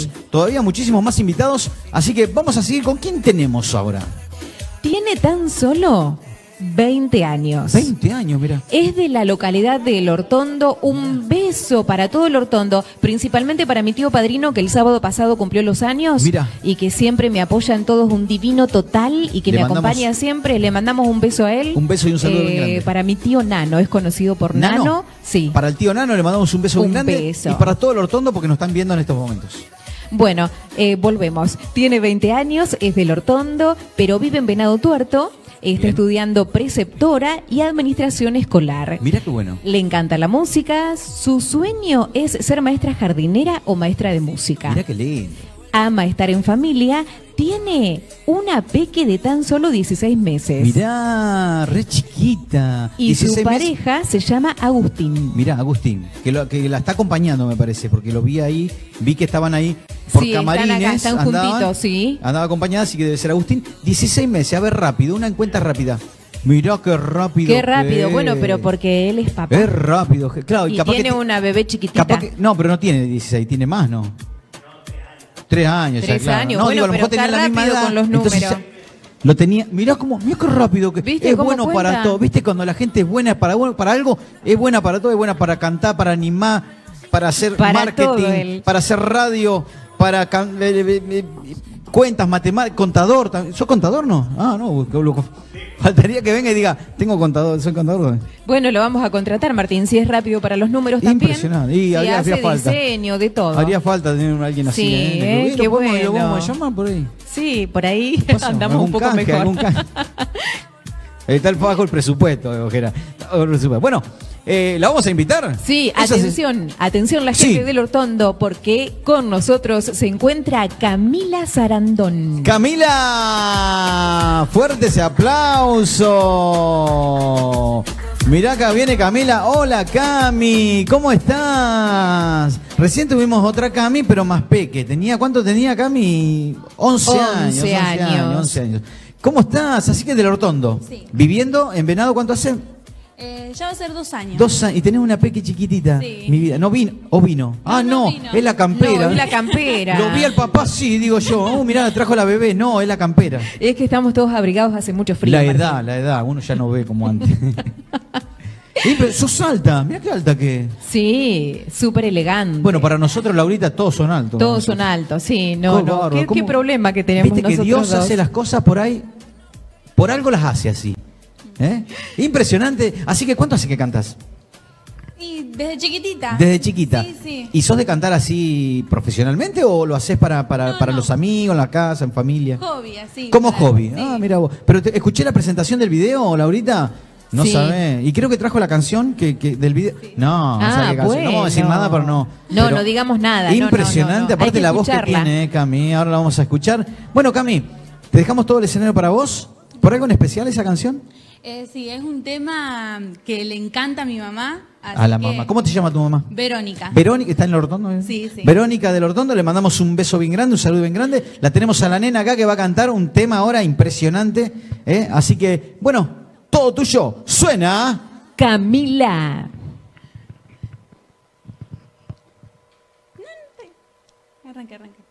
tenemos todavía muchísimos más invitados, así que vamos a seguir con quién tenemos ahora. Tiene tan solo 20 años. 20 años, mira. Es de la localidad de El Hortondo. Un beso para todo el Hortondo, principalmente para mi tío padrino que el sábado pasado cumplió los años Mira. y que siempre me apoya en todos un divino total y que Le me mandamos- acompaña siempre. Le mandamos un beso a él. Eh, Un beso y un saludo bien grande. Para mi tío Nano, es conocido por Nano. Sí. Para el tío Nano le mandamos un beso Un grande. beso. Y para todo el Hortondo porque nos están viendo en estos momentos. Bueno, eh, volvemos. Tiene 20 años, es del Hortondo, pero vive en Venado Tuerto. Está Bien. estudiando preceptora y administración escolar. Mira qué bueno. Le encanta la música. Su sueño es ser maestra jardinera o maestra de música. Mira qué lindo. Ama estar en familia. Tiene una peque de tan solo 16 meses. Mirá, re chiquita. y su 16 meses. pareja se llama Agustín. Mirá, Agustín, que, lo- que la está acompañando, me parece, porque lo vi ahí, vi que estaban ahí por Sí, están camarines. acá, están andaban, juntitos, sí. Andaba acompañada, así que debe ser Agustín. 16 meses, a ver rápido, una encuesta rápida. Mirá qué rápido. Qué rápido. que Bueno, pero porque él es papá. Es rápido, claro. Y, y capaz tiene que una bebé chiquitita. capaz que- no, pero no tiene 16, tiene más, ¿no? Tres años, ya, Tres claro. años, No, bueno, digo, a lo pero mejor tenía la misma edad, con los números. ya- lo tenía, mirá cómo, mirá qué rápido que ¿Viste es bueno cuenta? para todo. ¿Viste cuando la gente es buena para bueno, para algo? Es buena para todo, es buena para cantar, para animar, para hacer Para marketing, para hacer radio, para cuentas, matemáticas, contador. ¿Sos contador no? Ah, no, que lo- faltaría que venga y diga, tengo contador, soy contador. Bueno, lo vamos a contratar, Martín, si es rápido para los números también. Impresionante. Y Si haría- hace haría falta. diseño, de todo. Haría falta tener a alguien así. Sí, ¿eh? Lo Qué podemos- Lo bueno. vamos a llamar por ahí. Sí, por ahí andamos un poco canje, mejor. Está el bajo el presupuesto, Ojera. Bueno, eh, ¿la vamos a invitar? Sí, atención, atención la Sí. gente del Hortondo, porque con nosotros se encuentra Camila Sarandón. Camila, fuerte ese aplauso. Mirá acá viene Camila. Hola Cami, ¿cómo estás? Recién tuvimos otra Cami, pero más peque. ¿Tenía cuánto tenía Cami? 11 años. 11 años. 11 años. ¿Cómo estás? Así que del Hortondo. Sí. ¿Viviendo en Venado cuánto hace? Eh, ya va a ser dos años. Dos años. Y tenés una peque chiquitita. Sí. Mi vida. ¿No vino? ¿O vino? ah, no. no vino. Es la campera. No, es la campera. Lo vi al papá, sí, digo yo. Oh, mirá, trajo la bebé. No, es la campera. Es que estamos todos abrigados hace mucho frío. La Martín. edad, la edad, uno ya no ve como antes. Sí, pero sos alta, mira qué alta que. Sí, súper elegante. Bueno, para nosotros, Laurita, todos son altos. Todos son altos, sí, no, Qué no. bárbaro, ¿Qué, ¿cómo? qué problema que tenemos Viste que Dios dos? hace las cosas por ahí, por algo las hace así. ¿eh? Impresionante. Así que, ¿cuánto hace que cantas? Y desde chiquitita. Desde chiquita. Sí, sí. ¿Y sos de cantar así profesionalmente o lo haces para, para, No, para no. los amigos, en la casa, en familia? Hobby, así. Como hobby. sí. Ah, mira vos. Pero te- escuché la presentación del video, Laurita. No Sí. sabés. Y creo que trajo la canción que, que del video. No, no Ah, sabe. No vamos a decir nada, pero no. No, Pero no digamos nada, Impresionante. no, no. Hay Aparte la voz que tiene, eh, Cami. Ahora la vamos a escuchar. Bueno, Cami, te dejamos todo el escenario para vos. ¿Por algo en especial esa canción? Eh, sí, es un tema que le encanta a mi mamá. así a la que- mamá. ¿Cómo te llama tu mamá? Verónica. Verónica, ¿está en el Hortondo? eh? Sí, sí. Verónica del Hortondo, le mandamos un beso bien grande, un saludo bien grande. La tenemos a la nena acá que va a cantar un tema ahora impresionante. ¿eh? Así que, bueno, todo tuyo. Suena. Camila. Arranca, arranca.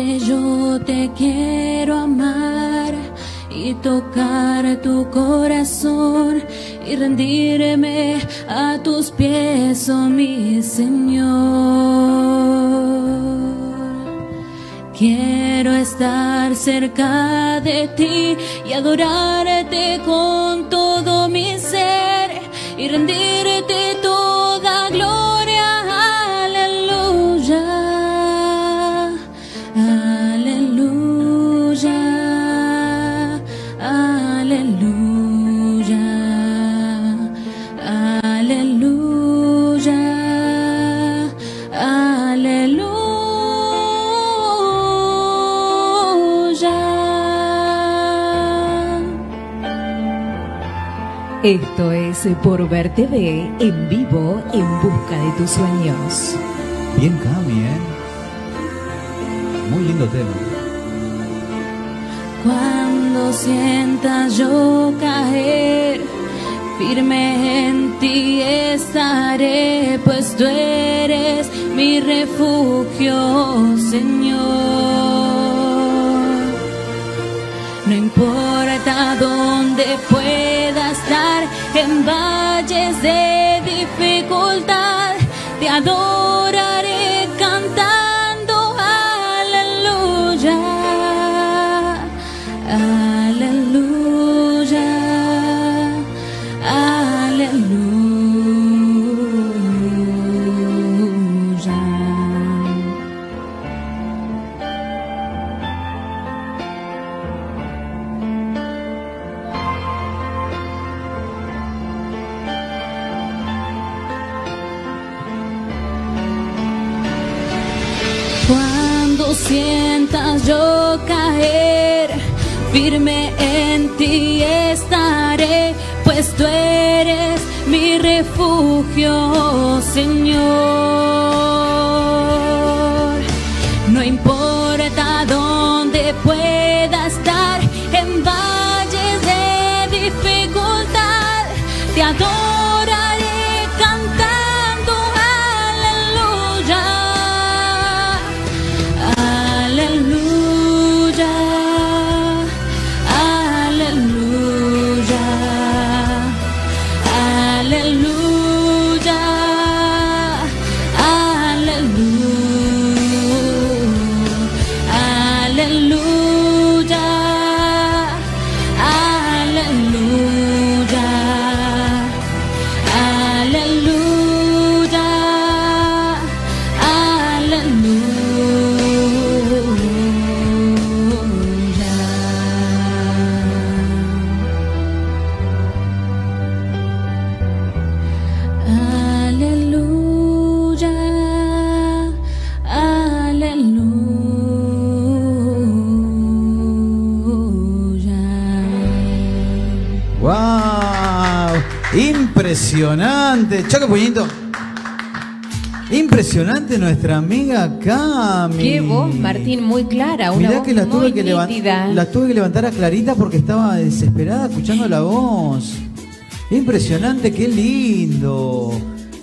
Padre, yo te quiero amar y tocar tu corazón y rendirme a tus pies, oh mi Señor. Quiero estar cerca de ti y adorarte con todo mi ser y rendirte Esto es por Ver TV en vivo en busca de tus sueños. Bien, Cami, ¿eh? Muy lindo tema. Cuando sientas yo caer, firme en ti estaré, pues tú eres mi refugio, Señor. No importa dónde pueda en valles de dificultad, te adoraré en ti estaré, pues tú eres mi refugio, Señor. No importa Impresionante. Choque puñito. Impresionante nuestra amiga Cami. Qué voz, Martín, muy clara, una Mirá voz que la tuve que, la tuve que levantar a Clarita porque estaba desesperada escuchando la voz. Impresionante, qué lindo.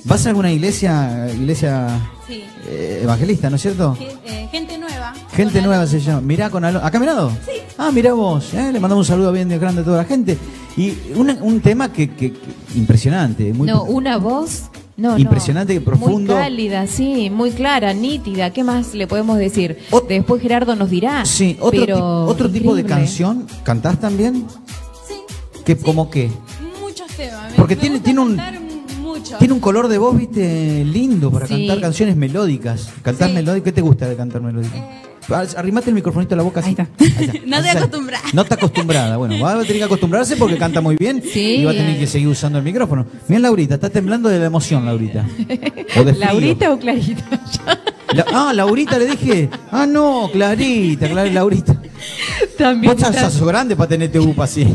¿Vas a alguna iglesia, iglesia Sí. eh, evangelista, no es cierto? Eh, gente nueva. Gente nueva se llama. Mirá con Alonso. ¿Ha caminado? Sí. Ah, mirá vos. ¿eh? Le mandamos un saludo bien de grande a toda la gente. Y una- un tema que, que- que- impresionante. Muy no, una voz. No, no. Impresionante, profundo. Muy cálida, sí, muy clara, nítida. ¿Qué más le podemos decir? Después Gerardo nos dirá. Sí, otro, pero ti- otro tipo de canción. ¿Cantás también? Sí, ¿Qué, ¿Cómo qué? muchos temas. Me- Porque me tiene- tiene un- mucho. Tiene un color de voz, viste, lindo para Sí. cantar canciones melódicas. ¿Cantás Sí. melódicas? ¿Qué te gusta de cantar melódica? Eh. Ah, Arrimate el microfonito a la boca. así. Ahí está. No estoy Así. acostumbrada. No está acostumbrada. Bueno, va a tener que acostumbrarse porque canta muy bien Sí. y va a tener que seguir usando el micrófono. Mira, Laurita, está temblando de la emoción, Laurita. O de frío. ¿Laurita o Clarita? La- ah, Laurita le dije. Ah, no, Clarita, Clara, Laurita. También. Vos está- sos grande para tenerte upa así.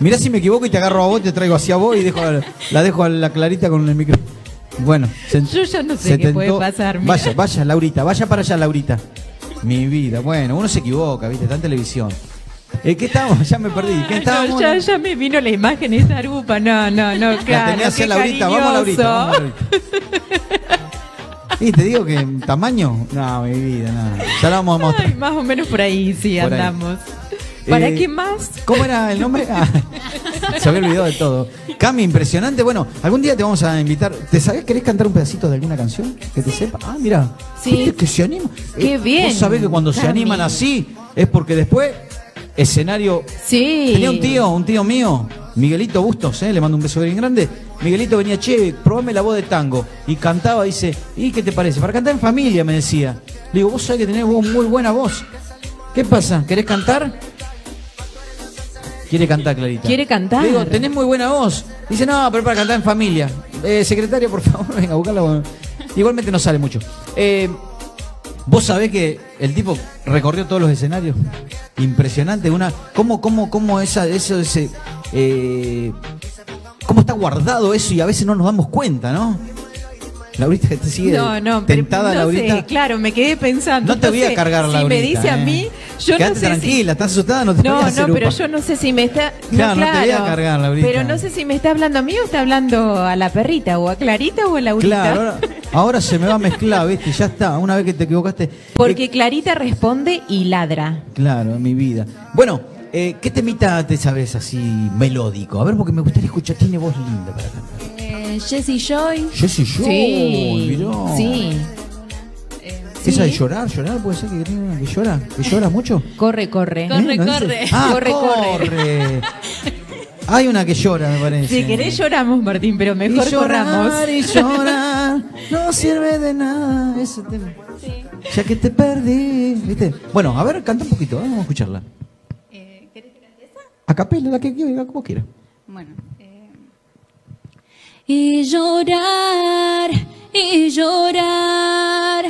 Mirá si me equivoco y te agarro a vos, te traigo hacia vos y dejo a- la dejo a la Clarita con el micrófono. Bueno, se- Yo ya no sé qué puede pasar, mira. Vaya, vaya, Laurita, vaya para allá, Laurita. Mi vida, bueno, uno se equivoca, viste, está en televisión. Eh, ¿Qué estábamos? Ya me perdí. ¿Qué estábamos? no, ya, ya me vino la imagen esa arupa. No, no, no, La claro. hacia qué Laurita, vamos Laurita, vamos Laurita. Y te digo que tamaño, no, mi vida, no. Ya la vamos a mostrar. Ay, más o menos por ahí sí Por ahí. ¿Para Eh, qué más? ¿Cómo era el nombre? Ah, se había olvidado de todo. Cami, impresionante. Bueno, algún día te vamos a invitar. ¿Te sabés? ¿Querés cantar un pedacito de alguna canción? Que te sepa. Ah, mira. Sí. ¿Viste que se anima? Qué bien, Vos sabés que cuando se animan así es porque después escenario. Sí. Tenía un tío, un tío mío, Miguelito Bustos, ¿eh? le mando un beso bien grande. Miguelito venía, che, probame la voz de tango. Y cantaba, dice, ¿y qué te parece? Para cantar en familia, me decía. Le digo, vos sabés que tenés vos muy buena voz. ¿Qué pasa? ¿Querés cantar? Quiere cantar, Clarita. Quiere cantar. Le digo, tenés muy buena voz. Dice, no, pero para cantar en familia. Eh, secretaria, por favor, venga a buscarla. Igualmente no sale mucho. Eh, Vos sabés que el tipo recorrió todos los escenarios. Impresionante. Una, ¿Cómo, cómo, cómo esa, eso, ese, eh, cómo está guardado eso y a veces no nos damos cuenta, ¿no? Laurita, te sigue No, no, pero tentada, no Laurita. sé, claro, me quedé pensando. No te voy a cargar, Si Laurita. me dice a eh. mí, yo no sé si- tranquila, estás asustada, no te No, no, pero upa. yo no sé si me está. Claro, no te voy a cargar, Laurita. Pero no sé si me está hablando a mí o está hablando a la perrita, o a Clarita o a Laurita. Claro, ahora, ahora se me va a mezclar, ¿viste? Ya está, una vez que te equivocaste. Porque Eh, Clarita responde y ladra. claro, mi vida. Bueno, eh, ¿qué temita te sabes así melódico? A ver, porque me gustaría escuchar, tiene voz linda para cantar. Eh, Jessie Joy. Jessy Joy, sí. mirá. Sí. eh, ¿Esa de llorar? ¿Llorar puede ser que tiene una que llora? ¿Que llora mucho? Corre, corre. Corre, corre. Ah, Corre, corre. corre. Hay una que llora, me parece. Si querés lloramos, Martín, pero mejor y llorar, corramos. y llorar no sirve de nada ese tema. Ya que te perdí, ¿viste? Bueno, a ver, canta un poquito, ¿eh? vamos a escucharla. eh, ¿Querés que cante esa? A capela, la que quiera, como quiera. Bueno. Y llorar, y llorar,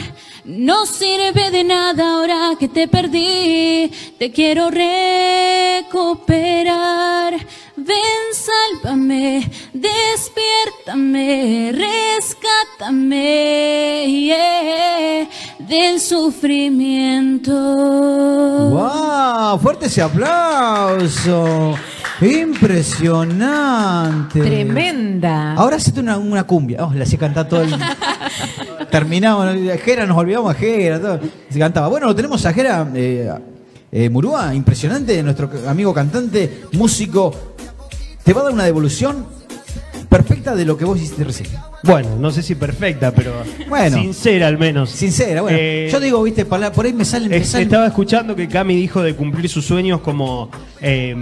no sirve de nada ahora que te perdí. Te quiero recuperar. Ven, sálvame, despiértame, rescátame yeah, del sufrimiento. ¡Wow! ¡Fuerte ese aplauso! ¡Impresionante! Tremenda. Ahora hacete una, una cumbia. Oh, la hacía cantar todo el. Terminamos. Jera, nos olvidamos a Jera. Todo. Se cantaba. Bueno, lo tenemos a Jera eh, eh, Murúa, impresionante, nuestro amigo cantante, músico. Te va a dar una devolución perfecta de lo que vos hiciste recién. Bueno, no sé si perfecta, pero Bueno. sincera al menos. Sincera, bueno. Eh, yo digo, viste, por ahí me salen. me salen- estaba escuchando que Cami dijo de cumplir sus sueños como, eh,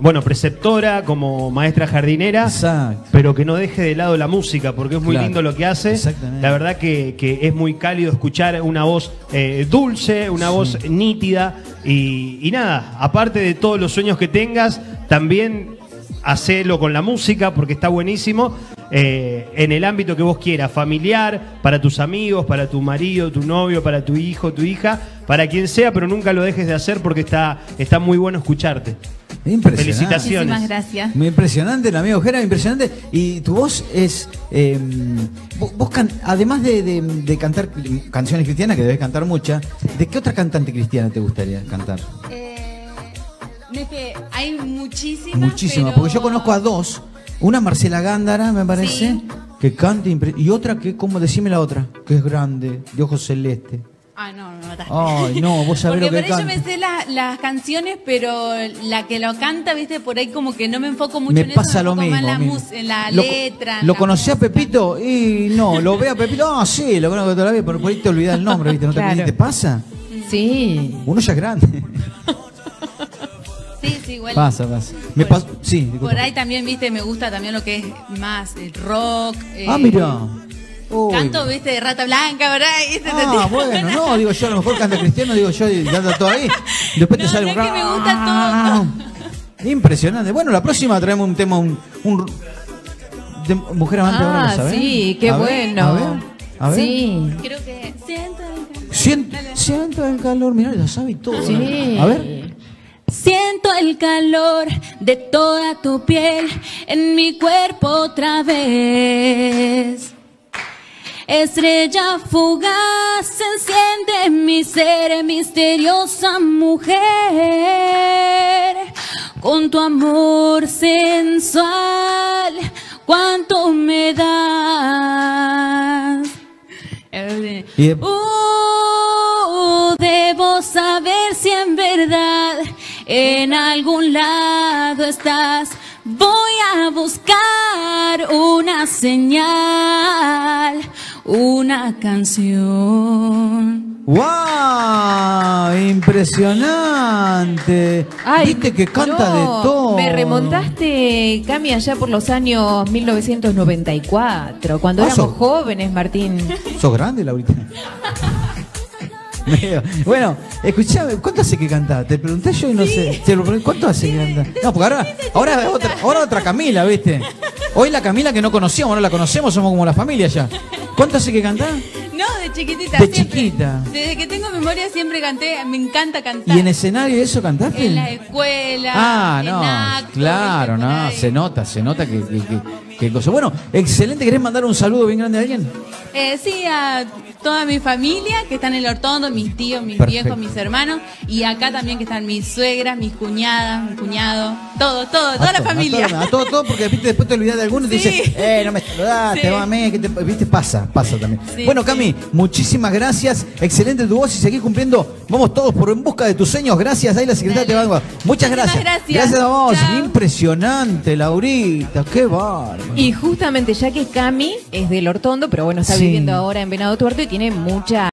bueno, preceptora, como maestra jardinera, Exacto. pero que no deje de lado la música, porque es muy Claro. lindo lo que hace. Exactamente. La verdad que, que es muy cálido escuchar una voz eh, dulce, una voz nítida, y, y nada, aparte de todos los sueños que tengas, también hacelo con la música, porque está buenísimo. Eh, en el ámbito que vos quieras, familiar, para tus amigos, para tu marido, tu novio, para tu hijo, tu hija, para quien sea, pero nunca lo dejes de hacer porque está, está muy bueno escucharte. Impresionante. Felicitaciones. Muchísimas gracias. Muy impresionante, el amigo Jera, impresionante. Y tu voz es. eh, vos, vos can- además de, de- de cantar canciones cristianas, que debes cantar muchas, ¿de qué otra cantante cristiana te gustaría cantar? Eh, es que hay muchísimas. Muchísimas, pero- porque yo conozco a dos. Una Marcela Gándara, me parece, Sí. que canta impre- y otra que, como decime la otra, que es grande, de ojos celeste. Ah, no, me mataste. Ay, no, vos sabés Porque lo que por ahí yo canta. me sé la- las canciones, pero la que lo canta, viste, por ahí como que no me enfoco mucho Me en eso. pasa me lo mismo. En la, mismo. en la Lo- letra. en ¿Lo la conocí a. Pepito? Y no, lo ve a Pepito. Ah, sí, lo conozco todavía, pero por ahí te olvidás el nombre, ¿viste? ¿No te, Claro. te pasa? Sí. Uno ya es grande. Sí, sí, igual. Pasa, pasa. Me Por- pasó. Sí, disculpa. Por ahí también, viste, me gusta también lo que es más el rock. eh, Ah, mira. Uy. Canto, viste, de rata blanca, ¿verdad? Y ese Ah, bueno, no, digo yo, a lo mejor canta cristiano, digo yo, y anda todo ahí. Después te sale no un es que me gusta Impresionante. Bueno, la próxima traemos un tema, un. un de mujer amante ahora Ah, lo sabés. sí, qué A ver, bueno. A ver, a ver. Sí. Creo que siento el, Siento, siento el calor, mirá, lo sabe todo. Sí. A ver. El calor de toda tu piel en mi cuerpo otra vez. Estrella fugaz enciende en mi ser, misteriosa mujer, con tu amor sensual, cuánto me das. Y de- Uh, en algún lado estás. Voy a buscar una señal, una canción. ¡Wow! Impresionante. Viste que canta no, de todo. Me remontaste, Cami, allá por los años 1994, cuando Ah, éramos sos- jóvenes, Martín. ¿Sos grande, Laurita? Medio. bueno, escuchame, ¿cuánto hace que cantás? Te pregunté yo y no sé. Te lo pregunté, ¿Cuánto hace que cantás? No, porque ahora, ahora, es otra, ahora otra Camila, ¿viste? Hoy la Camila que no conocíamos, no la conocemos, somos como la familia ya. ¿Cuánto hace que cantás? No, de chiquitita. De siempre. chiquita. Desde que tengo memoria siempre canté, me encanta cantar. ¿Y en escenario eso cantaste? En la escuela. Ah, en no, actos, claro, no, se nota, se nota que, que, que- que cosa. Bueno, excelente, ¿querés mandar un saludo bien grande a alguien? Eh, sí, a toda mi familia que está en el Hortondo, mis tíos, mis Perfecto. viejos, mis hermanos, y acá también que están mis suegras, mis cuñadas, mi cuñado, todo, todo, toda la familia. A todo, a todo, todo, porque viste, después te olvidás de alguno y te Sí. dice, eh, no me saludaste, Sí. mami, que te, viste, pasa, pasa también. Sí, bueno. Cami, muchísimas gracias, excelente tu voz y seguís cumpliendo, vamos todos por en busca de tus sueños, gracias, ahí la secretaria Dale. te va Muchas Muchísimas gracias. gracias. a vos, Chao. impresionante, Laurita, qué bárbaro. Y justamente ya que Cami es del Hortondo, pero bueno, está Sí. viviendo ahora en Venado Tuerto y tiene mucha